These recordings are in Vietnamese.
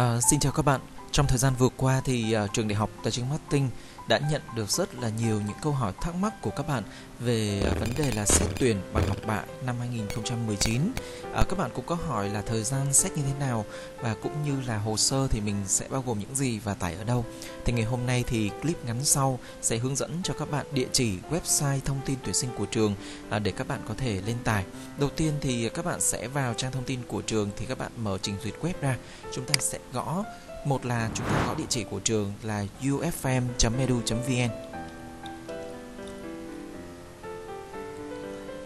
À, xin chào các bạn. Trong thời gian vừa qua thì uh, trường đại học tài chính marketing đã nhận được rất là nhiều những câu hỏi thắc mắc của các bạn về uh, vấn đề là xét tuyển bằng học bạ năm 2019. Uh, à, các bạn cũng có hỏi là thời gian xét như thế nào và cũng như là hồ sơ thì mình sẽ bao gồm những gì và tải ở đâu. Thì ngày hôm nay thì clip ngắn sau sẽ hướng dẫn cho các bạn địa chỉ website thông tin tuyển sinh của trường uh, để các bạn có thể lên tải. Đầu tiên thì các bạn sẽ vào trang thông tin của trường thì các bạn mở trình duyệt web ra. Chúng ta sẽ gõ một là chúng ta có địa chỉ của trường là ufm.edu.vn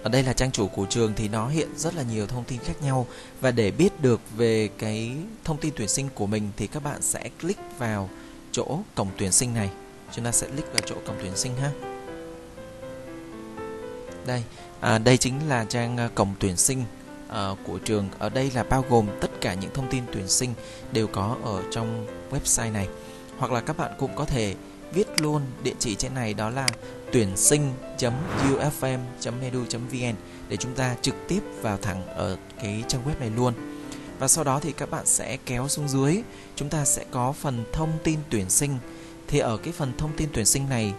Ở đây là trang chủ của trường thì nó hiện rất là nhiều thông tin khác nhau và để biết được về cái thông tin tuyển sinh của mình thì các bạn sẽ click vào chỗ cổng tuyển sinh này. Chúng ta sẽ click vào chỗ cổng tuyển sinh ha. Đây, à, đây chính là trang à, cổng tuyển sinh uh, của trường. Ở đây là bao gồm tất cả những thông tin tuyển sinh đều có ở trong website này. Hoặc là các bạn cũng có thể viết luôn địa chỉ trên này đó là tuyển sinh.ufm.edu.vn để chúng ta trực tiếp vào thẳng ở cái trang web này luôn. Và sau đó thì các bạn sẽ kéo xuống dưới chúng ta sẽ có phần thông tin tuyển sinh. Thì ở cái phần thông tin tuyển sinh này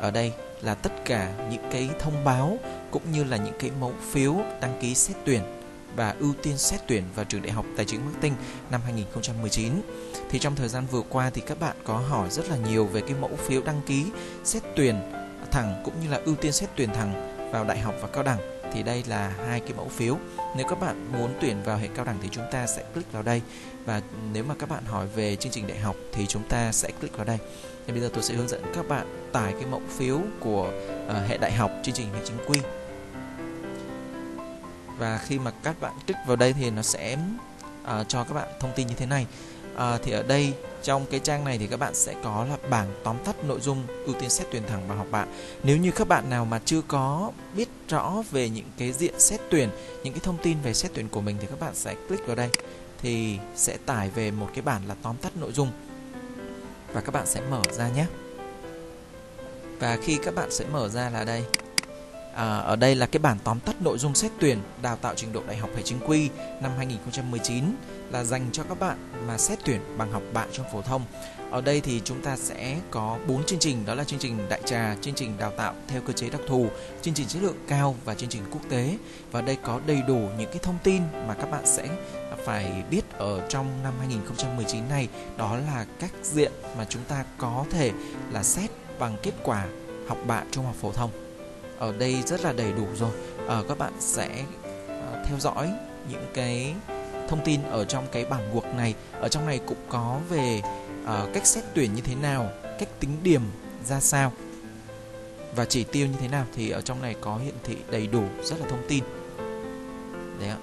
ở đây là tất cả những cái thông báo cũng như là những cái mẫu phiếu đăng ký xét tuyển và ưu tiên xét tuyển vào trường đại học tài chính marketing năm 2019. Thì trong thời gian vừa qua thì các bạn có hỏi rất là nhiều về cái mẫu phiếu đăng ký xét tuyển thẳng cũng như là ưu tiên xét tuyển thẳng vào đại học và cao đẳng thì đây là hai cái mẫu phiếu. Nếu các bạn muốn tuyển vào hệ cao đẳng thì chúng ta sẽ click vào đây và nếu mà các bạn hỏi về chương trình đại học thì chúng ta sẽ click vào đây. Thì bây giờ tôi sẽ hướng dẫn các bạn tải cái mẫu phiếu của uh, hệ đại học chương trình hệ chính quy và khi mà các bạn click vào đây thì nó sẽ uh, cho các bạn thông tin như thế này. Uh, thì ở đây trong cái trang này thì các bạn sẽ có là bảng tóm tắt nội dung ưu tiên xét tuyển thẳng vào học bạ. Nếu như các bạn nào mà chưa có biết rõ về những cái diện xét tuyển những cái thông tin về xét tuyển của mình thì các bạn sẽ click vào đây thì sẽ tải về một cái bản là tóm tắt nội dung. Và các bạn sẽ mở ra nhé. Và khi các bạn sẽ mở ra là đây. À, ở đây là cái bản tóm tắt nội dung xét tuyển đào tạo trình độ đại học hệ chính quy năm 2019 là dành cho các bạn mà xét tuyển bằng học bạ trong phổ thông. Ở đây thì chúng ta sẽ có 4 chương trình đó là chương trình đại trà, chương trình đào tạo theo cơ chế đặc thù, chương trình chất lượng cao và chương trình quốc tế. Và đây có đầy đủ những cái thông tin mà các bạn sẽ phải biết ở trong năm 2019 này đó là các diện mà chúng ta có thể là xét bằng kết quả học bạ trung học phổ thông ở đây rất là đầy đủ rồi. À, các bạn sẽ à, theo dõi những cái thông tin ở trong cái bản guộc này. Ở trong này cũng có về à, cách xét tuyển như thế nào cách tính điểm ra sao và chỉ tiêu như thế nào thì ở trong này có hiển thị đầy đủ rất là thông tin. Đấy ạ.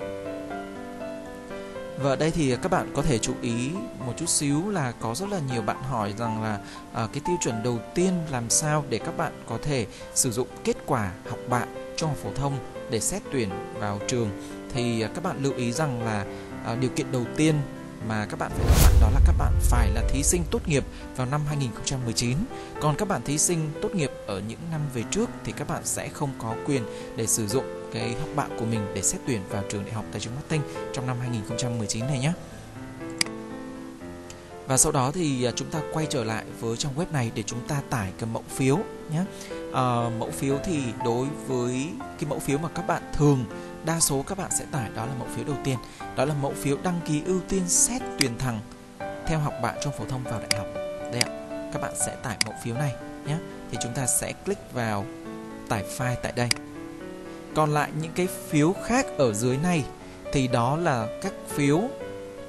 Và ở đây thì các bạn có thể chú ý một chút xíu là có rất là nhiều bạn hỏi rằng là à, cái tiêu chuẩn đầu tiên làm sao để các bạn có thể sử dụng kết quả học bạ trung học phổ thông để xét tuyển vào trường thì à, các bạn lưu ý rằng là à, điều kiện đầu tiên mà các bạn phải làm đó là các bạn phải là thí sinh tốt nghiệp vào năm 2019. Còn các bạn thí sinh tốt nghiệp ở những năm về trước thì các bạn sẽ không có quyền để sử dụng cái học bạ của mình để xét tuyển vào trường đại học tài chính marketing trong năm 2019 này nhé. Và sau đó thì à, chúng ta quay trở lại với trong web này để chúng ta tải cái mẫu phiếu nhé. Ờ, mẫu phiếu thì đối với cái mẫu phiếu mà các bạn thường đa số các bạn sẽ tải đó là mẫu phiếu đầu tiên, đó là mẫu phiếu đăng ký ưu tiên xét tuyển thẳng theo học bạ trong phổ thông vào đại học. Đây ạ, các bạn sẽ tải mẫu phiếu này nhé. Thì chúng ta sẽ click vào tải file tại đây còn lại những cái phiếu khác ở dưới này thì đó là các phiếu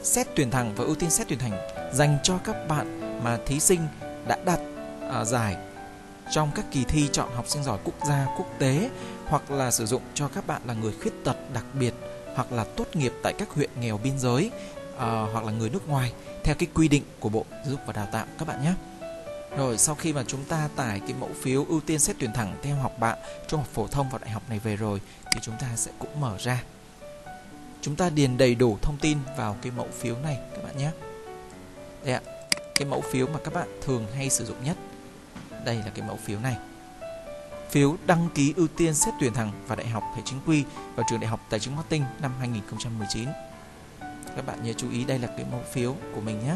xét tuyển thẳng và ưu tiên xét tuyển thẳng dành cho các bạn mà thí sinh đã đặt à, giải trong các kỳ thi chọn học sinh giỏi quốc gia quốc tế hoặc là sử dụng cho các bạn là người khuyết tật đặc biệt hoặc là tốt nghiệp tại các huyện nghèo biên giới uh, hoặc là người nước ngoài theo cái quy định của Bộ Giáo dục và Đào tạo các bạn nhé. Rồi sau khi mà chúng ta tải cái mẫu phiếu ưu tiên xét tuyển thẳng theo học bạ trung học phổ thông và đại học này về rồi thì chúng ta sẽ cũng mở ra. Chúng ta điền đầy đủ thông tin vào cái mẫu phiếu này các bạn nhé. Đây ạ, cái mẫu phiếu mà các bạn thường hay sử dụng nhất. Đây là cái mẫu phiếu này. Phiếu đăng ký ưu tiên xét tuyển thẳng vào đại học hệ chính quy vào trường đại học tài chính marketing năm 2019 các bạn nhớ chú ý đây là cái mẫu phiếu của mình nhé.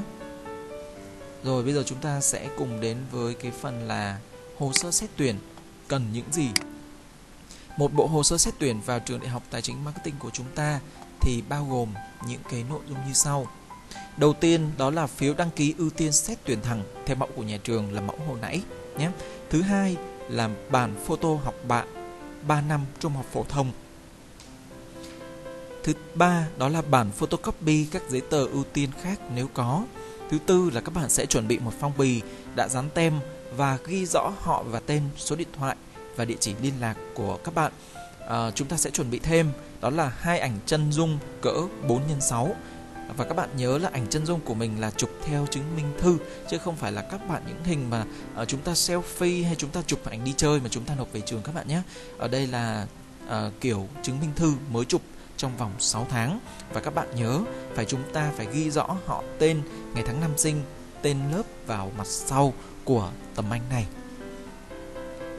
Rồi, bây giờ chúng ta sẽ cùng đến với cái phần là hồ sơ xét tuyển cần những gì. Một bộ hồ sơ xét tuyển vào trường đại học tài chính marketing của chúng ta thì bao gồm những cái nội dung như sau. Đầu tiên, đó là phiếu đăng ký ưu tiên xét tuyển thẳng theo mẫu của nhà trường là mẫu hồi nãy nhé thứ hai là bản photo học bạ 3 năm trung học phổ thông Thứ ba đó là bản photocopy các giấy tờ ưu tiên khác nếu có. Thứ tư là các bạn sẽ chuẩn bị một phong bì đã dán tem và ghi rõ họ và tên, số điện thoại và địa chỉ liên lạc của các bạn. À, chúng ta sẽ chuẩn bị thêm đó là hai ảnh chân dung cỡ 4 x 6 và các bạn nhớ là ảnh chân dung của mình là chụp theo chứng minh thư chứ không phải là các bạn những hình mà uh, chúng ta selfie hay chúng ta chụp ảnh đi chơi mà chúng ta nộp về trường các bạn nhé. Ở đây là uh, kiểu chứng minh thư mới chụp trong vòng 6 tháng và các bạn nhớ phải chúng ta phải ghi rõ họ tên, ngày tháng năm sinh, tên lớp vào mặt sau của tấm ảnh này.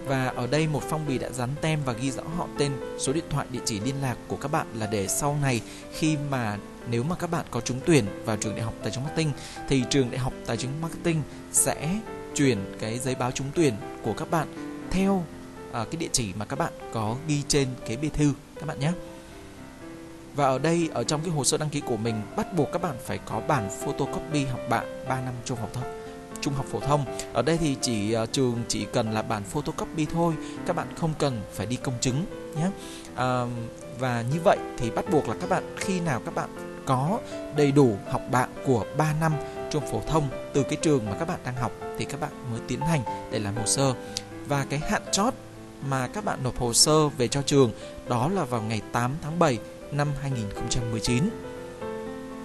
Và ở đây một phong bì đã dán tem và ghi rõ họ tên, số điện thoại, địa chỉ liên lạc của các bạn là để sau này khi mà nếu mà các bạn có trúng tuyển vào trường đại học tài chính marketing thì trường đại học tài chính marketing sẽ chuyển cái giấy báo trúng tuyển của các bạn theo à, cái địa chỉ mà các bạn có ghi trên cái bì thư các bạn nhé. Và ở đây ở trong cái hồ sơ đăng ký của mình bắt buộc các bạn phải có bản photocopy học bạ 3 năm trung học thông trung học phổ thông. Ở đây thì chỉ uh, trường chỉ cần là bản photocopy thôi, các bạn không cần phải đi công chứng nhé. Uh, và như vậy thì bắt buộc là các bạn khi nào các bạn có đầy đủ học bạ của 3 năm trung phổ thông từ cái trường mà các bạn đang học thì các bạn mới tiến hành để làm hồ sơ. Và cái hạn chót mà các bạn nộp hồ sơ về cho trường đó là vào ngày 8 tháng 7 năm 2019.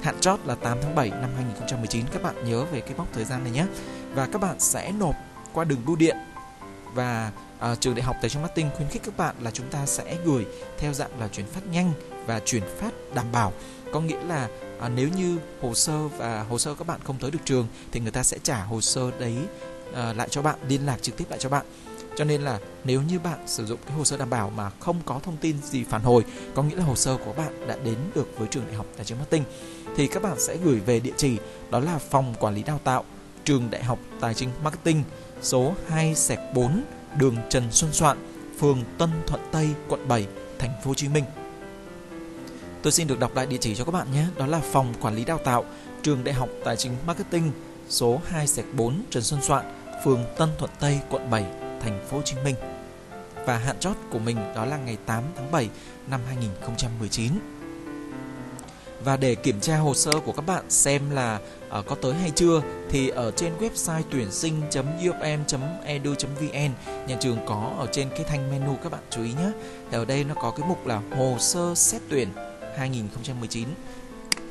Hạn chót là 8 tháng 7 năm 2019 các bạn nhớ về cái mốc thời gian này nhé. Và các bạn sẽ nộp qua đường bưu điện và à, trường đại học tài chính marketing khuyến khích các bạn là chúng ta sẽ gửi theo dạng là chuyển phát nhanh và chuyển phát đảm bảo có nghĩa là à, nếu như hồ sơ và hồ sơ các bạn không tới được trường thì người ta sẽ trả hồ sơ đấy à, lại cho bạn liên lạc trực tiếp lại cho bạn cho nên là nếu như bạn sử dụng cái hồ sơ đảm bảo mà không có thông tin gì phản hồi, có nghĩa là hồ sơ của bạn đã đến được với trường đại học tài chính marketing thì các bạn sẽ gửi về địa chỉ đó là phòng quản lý đào tạo trường đại học tài chính marketing số 2 sẹt 4 đường Trần Xuân Soạn, phường Tân Thuận Tây, quận 7, thành phố Hồ Chí Minh. Tôi xin được đọc lại địa chỉ cho các bạn nhé, đó là phòng quản lý đào tạo trường đại học tài chính marketing số 2/4 Trần Xuân Soạn, phường Tân Thuận Tây, quận 7, thành phố Hồ Chí Minh. Và hạn chót của mình đó là ngày 8 tháng 7 năm 2019. Và để kiểm tra hồ sơ của các bạn xem là uh, có tới hay chưa thì ở trên website tuyển sinh.ufm.edu.vn nhà trường có ở trên cái thanh menu các bạn chú ý nhé. Ở đây nó có cái mục là hồ sơ xét tuyển 2019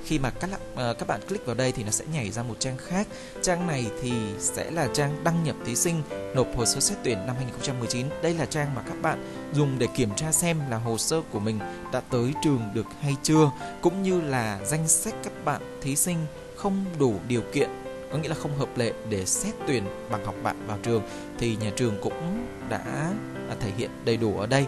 khi mà các uh, các bạn click vào đây thì nó sẽ nhảy ra một trang khác. Trang này thì sẽ là trang đăng nhập thí sinh nộp hồ sơ xét tuyển năm 2019 đây là trang mà các bạn dùng để kiểm tra xem là hồ sơ của mình đã tới trường được hay chưa cũng như là danh sách các bạn thí sinh không đủ điều kiện có nghĩa là không hợp lệ để xét tuyển bằng học bạ vào trường. Thì nhà trường cũng đã à, thể hiện đầy đủ ở đây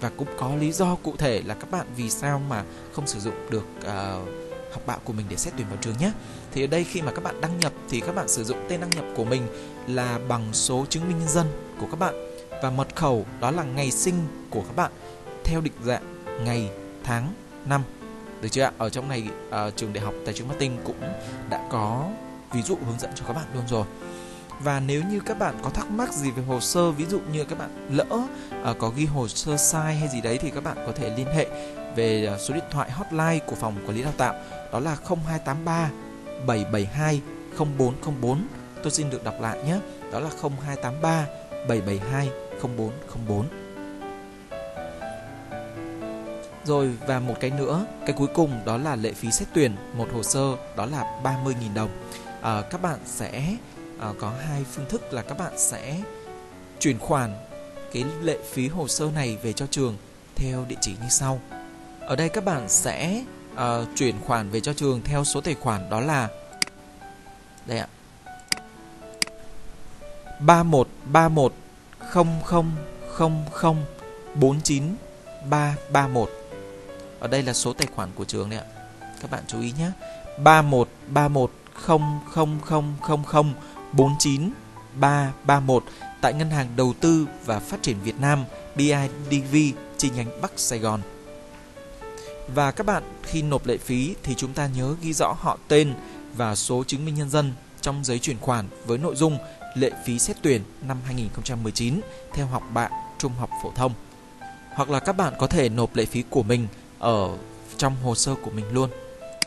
và cũng có lý do cụ thể là các bạn vì sao mà không sử dụng được uh, học bạ của mình để xét tuyển vào trường nhé. Thì ở đây khi mà các bạn đăng nhập thì các bạn sử dụng tên đăng nhập của mình là bằng số chứng minh nhân dân của các bạn và mật khẩu đó là ngày sinh của các bạn theo định dạng ngày, tháng, năm. Được chưa ạ? Ở trong này uh, trường đại học tài chính marketing cũng đã có ví dụ hướng dẫn cho các bạn luôn rồi và nếu như các bạn có thắc mắc gì về hồ sơ ví dụ như các bạn lỡ uh, có ghi hồ sơ sai hay gì đấy thì các bạn có thể liên hệ về à, số điện thoại hotline của phòng quản lý đào tạo đó là 0283 772 0404 tôi xin được đọc lại nhé đó là 0283 772 0404 rồi và một cái nữa, cái cuối cùng đó là lệ phí xét tuyển một hồ sơ đó là 30.000 đồng. À, các bạn sẽ à, có hai phương thức là các bạn sẽ chuyển khoản cái lệ phí hồ sơ này về cho trường theo địa chỉ như sau. Ở đây các bạn sẽ uh, chuyển khoản về cho trường theo số tài khoản đó là đây ạ. 3131 0000 49331. Ở đây là số tài khoản của trường đấy ạ. các bạn chú ý nhé 49331 tại Ngân hàng Đầu tư và Phát triển Việt Nam BIDV chi nhánh Bắc Sài Gòn. Và các bạn, khi nộp lệ phí thì chúng ta nhớ ghi rõ họ tên và số chứng minh nhân dân trong giấy chuyển khoản với nội dung lệ phí xét tuyển năm 2019 theo học bạ trung học phổ thông. Hoặc là các bạn có thể nộp lệ phí của mình ở trong hồ sơ của mình luôn.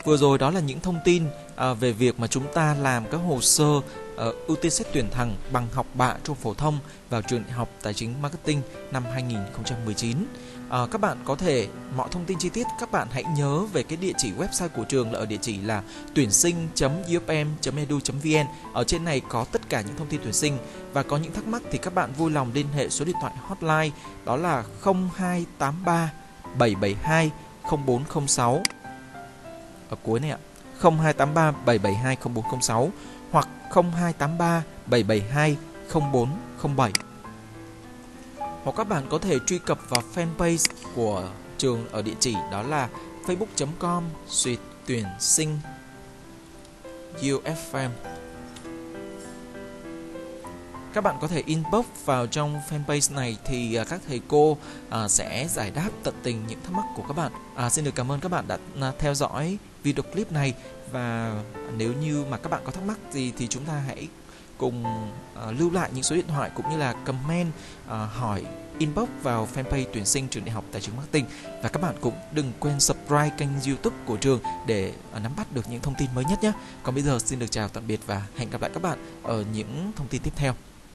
Vừa rồi đó là những thông tin à, về việc mà chúng ta làm các hồ sơ ưu tiên xét tuyển thẳng bằng học bạ trung phổ thông vào trường đại học tài chính marketing năm 2019. À, các bạn có thể mọi thông tin chi tiết các bạn hãy nhớ về cái địa chỉ website của trường là ở địa chỉ là tuyển sinh.ufm.edu.vn. Ở trên này có tất cả những thông tin tuyển sinh và có những thắc mắc thì các bạn vui lòng liên hệ số điện thoại hotline đó là 0283 772 0406 ở cuối này ạ 0283 772 0406 0283 772 0407 hoặc các bạn có thể truy cập vào fanpage của trường ở địa chỉ đó là facebook.com suy tuyển sinh UFM các bạn có thể inbox vào trong fanpage này thì à, các thầy cô à, sẽ giải đáp tận tình những thắc mắc của các bạn. À, xin được cảm ơn các bạn đã à, theo dõi video clip này. Và nếu như mà các bạn có thắc mắc gì thì chúng ta hãy cùng uh, lưu lại những số điện thoại cũng như là comment uh, hỏi inbox vào fanpage tuyển sinh trường đại học tài chính marketing và các bạn cũng đừng quên subscribe kênh youtube của trường để uh, nắm bắt được những thông tin mới nhất nhé. Còn bây giờ xin được chào tạm biệt và hẹn gặp lại các bạn ở những thông tin tiếp theo.